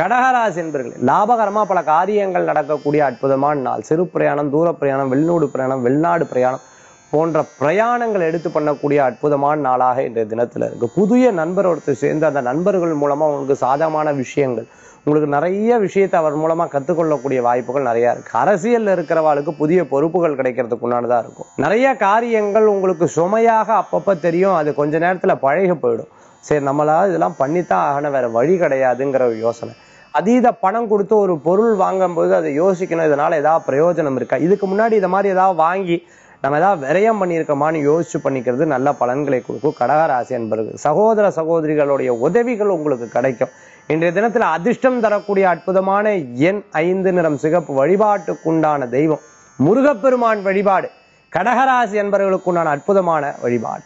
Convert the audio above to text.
கடகராசி என்பர்கள் லாபகரமா பல காரியங்கள் நடக்கக்கூடிய அற்புதமான நாள். சிறு பிரயாணம் தூர பிரயாணம் வெளிநாடு பிரயாணம் வெளிநாடு பிரயாணம் போன்ற பிரயாணங்கள் எடுத்து பண்ணக்கூடிய அற்புதமான நாளாக இன்றைய தினத்துல இருக்கு. புதிய நண்பர் ஒருத்தர் சேர்ந்து அந்த நண்பர்கள் மூலமா உங்களுக்கு சாதகமான விஷயங்கள் உங்களுக்கு நிறைய விஷயத்தை அவர் மூலமா கத்துக்கொள்ளக்கூடிய வாய்ப்புகள் நிறைய இருக்கு. அரசியல்ல இருக்கிறவாளுக்கு புதிய பொறுப்புகள் கிடைக்கிறதுக்கு உண்டானதா இருக்கும். நிறைய காரியங்கள் உங்களுக்கு சுமையாக அப்பப்ப தெரியும் அது கொஞ்ச நேரத்துல பழகி போயிடும். சரி நம்மளால இதெல்லாம் பண்ணித்தான் ஆகணும் வேற வழி கிடையாதுங்கிற யோசனை. அதீத பணம் கொடுத்து ஒரு பொருள் வாங்கும்போது அதை யோசிக்கணும். இதனால ஏதாவது பிரயோஜனம் இருக்கா? இதுக்கு முன்னாடி இதை மாதிரி ஏதாவது வாங்கி நம்ம ஏதாவது விரயம் பண்ணியிருக்கோமான்னு யோசிச்சு பண்ணிக்கிறது நல்ல பலன்களை கொடுக்கும். கடகராசி என்பது சகோதர சகோதரிகளுடைய உதவிகள் உங்களுக்கு கிடைக்கும். இன்றைய தினத்துல அதிர்ஷ்டம் தரக்கூடிய அற்புதமான எண் ஐந்து நிறம் சிகப்பு வழிபாட்டுக்குண்டான தெய்வம். முருகப்பெருமான் வழிபாடு. கடகராசி என்பவர்களுக்குண்டான அற்புதமான வழிபாடு.